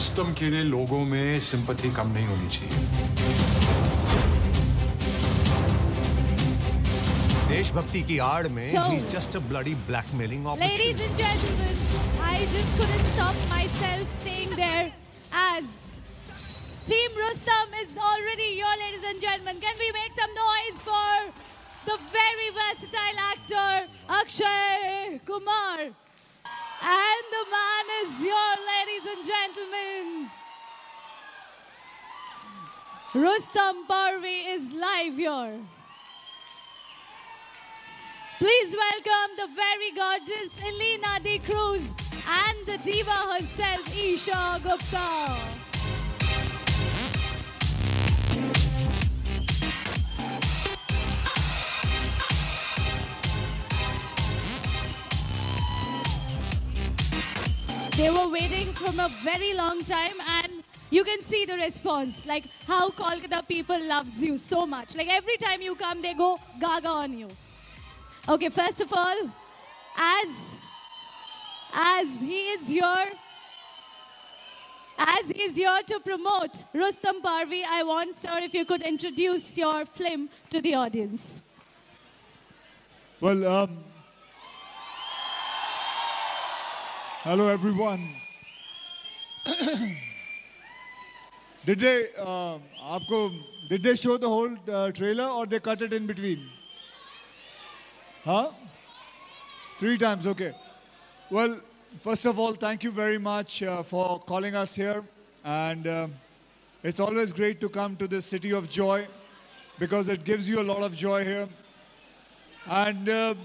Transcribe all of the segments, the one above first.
रुस्तम के लिए लोगों में सिंपथी कम नहीं होनी चाहिए देशभक्ति की आड़ में he's just a bloody blackmailing Ladies and gentlemen, I just couldn't stop myself staying there as Team Rustam is already here, ladies and gentlemen. Can we make some noise for the very versatile actor Akshay Kumar? And the man is your, ladies and gentlemen. Rustom Pavri is live here. Please welcome the very gorgeous Ileana D'Cruz and the diva herself, Esha Gupta. They were waiting from a very long time and you can see the response, like how Kolkata people loves you so much. Like every time you come, they go gaga on you. Okay, first of all, as as he is here, as he is here to promote Rustom Pavri, I want, sir, if you could introduce your film to the audience. Well, um, Hello, everyone. did they, um, uh, aapko, did they show the whole uh, trailer or they cut it in between? Huh? Three times, okay. Well, first of all, thank you very much uh, for calling us here. And uh, it's always great to come to this city of joy because it gives you a lot of joy here. And um,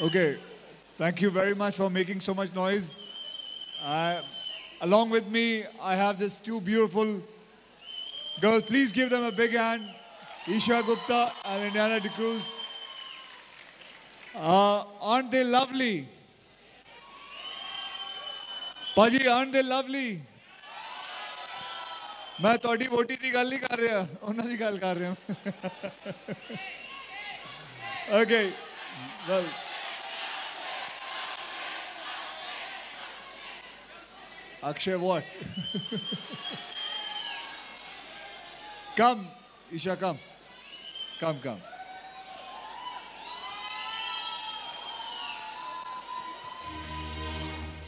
Okay, thank you very much for making so much noise. Uh, along with me, I have these two beautiful girls. Please give them a big hand. Esha Gupta and Ileana D'Cruz. Uh, aren't they lovely? ਭਾਜੀ ਆਂਡ ਦੇ Lovely ਮੈਂ ਤੁਹਾਡੀ ਵੋਟੀ ਦੀ ਗੱਲ ਨਹੀਂ ਕਰ ਰਿਹਾ ਉਹਨਾਂ ਦੀ ਗੱਲ ਕਰ ਰਿਹਾ Akshay, what? Come, Isha come, come, come.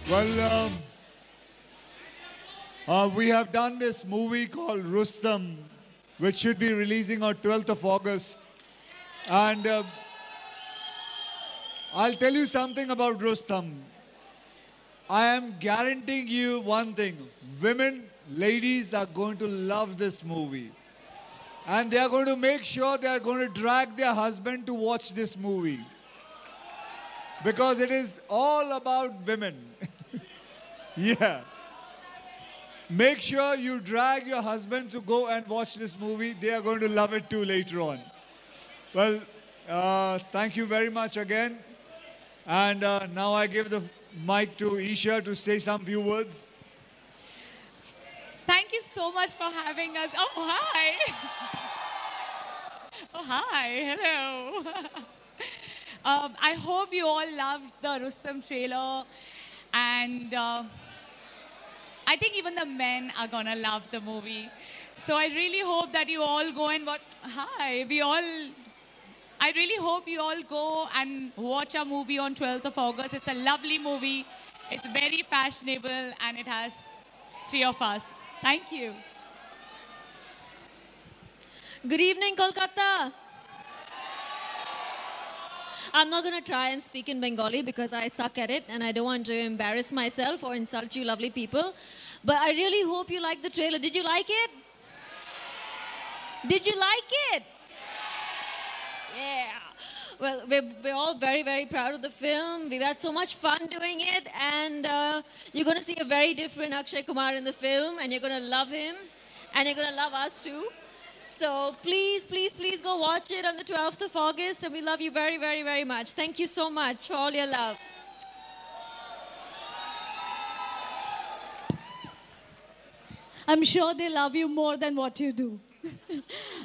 Well, um, uh, we have done this movie called Rustom, which should be releasing on 12th of August. And uh, I'll tell you something about Rustom. I am guaranteeing you one thing women, ladies are going to love this movie. And they are going to make sure they are going to drag their husband to watch this movie. Because it is all about women. yeah. Make sure you drag your husband to go and watch this movie. They are going to love it too later on. Well, uh, thank you very much again. And uh, now I give the mic to Esha to say some few words. Thank you so much for having us. Oh, hi. oh, hi. Hello. um, I hope you all loved the Rustom trailer. And uh, I think even the men are going to love the movie. So I really hope that you all go and watch. Hi. We all. I really hope you all go and watch our movie on 12th of August. It's a lovely movie. It's very fashionable and it has three of us. Thank you. Good evening, Kolkata. I'm not going to try and speak in Bengali because I suck at it and I don't want to embarrass myself or insult you, lovely people. But I really hope you like the trailer. Did you like it? Did you like it? Yeah. Well, we're, we're all very, very proud of the film. We've had so much fun doing it, and uh, you're going to see a very different Akshay Kumar in the film, and you're going to love him, and you're going to love us too. So please, please, please go watch it on the 12th of August, and we love you very, very, very much. Thank you so much for all your love. I'm sure they love you more than what you do.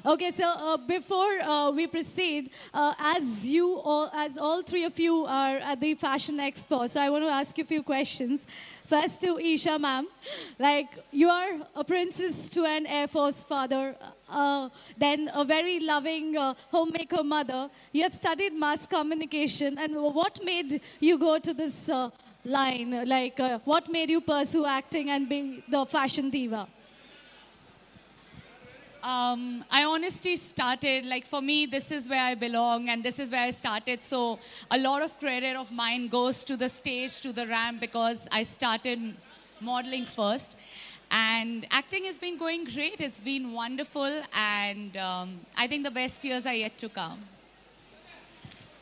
Okay, so uh, before uh, we proceed, uh, as you all, as all three of you are at the Fashion Expo, so I want to ask you a few questions. First to Esha, ma'am, like you are a princess to an Air Force father, uh, then a very loving uh, homemaker mother. You have studied mass communication, and what made you go to this uh, line? Like, what made you pursue acting and be the fashion diva? Um, I honestly started, like for me, this is where I belong and this is where I started. So a lot of credit of mine goes to the stage, to the ramp, because I started modeling first. And acting has been going great. It's been wonderful. And um, I think the best years are yet to come.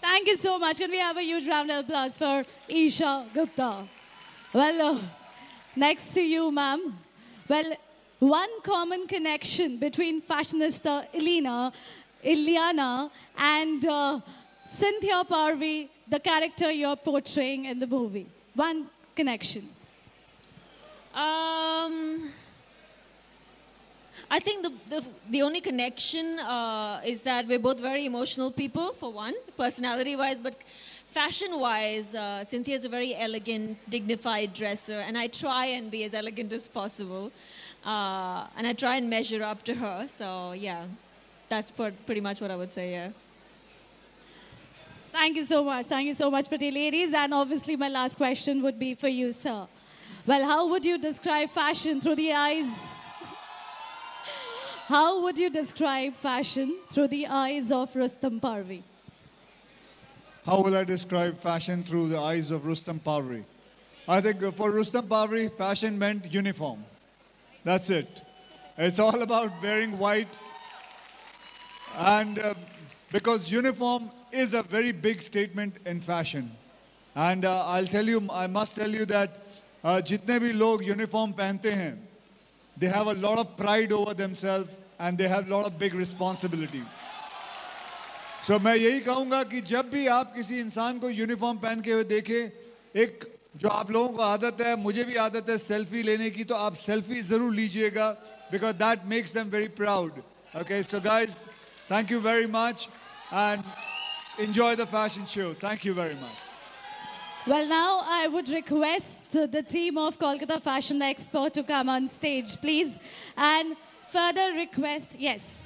Thank you so much. Can we have a huge round of applause for Esha Gupta? Well, uh, next to you, ma'am. Well, one common connection between fashionista Elena, Ileana, and uh, Cynthia Pavri, the character you're portraying in the movie. One connection. Um, I think the, the, the only connection uh, is that we're both very emotional people, for one, personality wise, but fashion wise, uh, Cynthia is a very elegant, dignified dresser, and I try and be as elegant as possible. Uh, and I try and measure up to her, so yeah, that's per- pretty much what I would say, yeah. Thank you so much. Thank you so much, pretty ladies. And obviously, my last question would be for you, sir. Well, how would you describe fashion through the eyes? How would you describe fashion through the eyes of Rustom Pavri? How will I describe fashion through the eyes of Rustom Pavri? I think for Rustom Pavri, fashion meant uniform. That's it. It's all about wearing white. And uh, because uniform is a very big statement in fashion. And uh, I'll tell you, I must tell you that uh, जितने भी लोग uniform पहनते हैं, they have a lot of pride over themselves and they have a lot of big responsibility. So so, मैं यही कहूंगा कि जब भी आप किसी इंसान को यूनिफॉर्म पहन के हुए देखें एक जो आप लोगों को आदत है मुझे भी आदत है सेल्फी लेने की तो आप सेल्फी ज़रूर लीजिएगा because that makes them very proud okay so guys thank you very much and enjoy the fashion show thank you very much Well, now I would request the team of Kolkata Fashion Expo to come on stage, please. And further request, yes,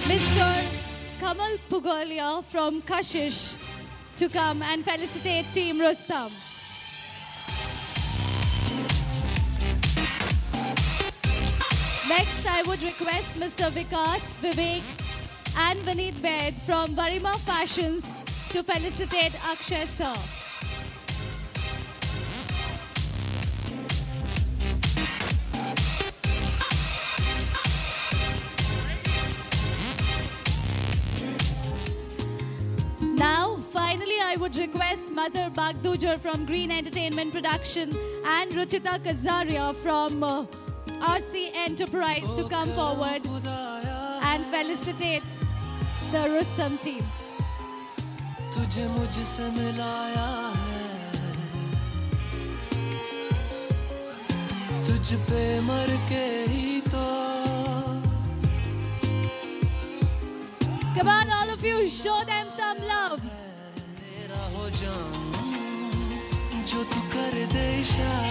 Mr. Kamal Pugalia from Kashish to come and felicitate Team Rustom. Next, I would request Mr. Vikas, Vivek, and Vineet Bed from Varima Fashions to felicitate Akshay sir. I would request Mazhar Bagdujar from Green Entertainment Production and Ruchita Kazaria from uh, RC Enterprise to come forward and felicitate the Rustom team. तुझे मुझसे मिलाया है। तुझ पे मर के ही तो। Come on all of you show them some love. जाऊँ जो तू कर दे इशारा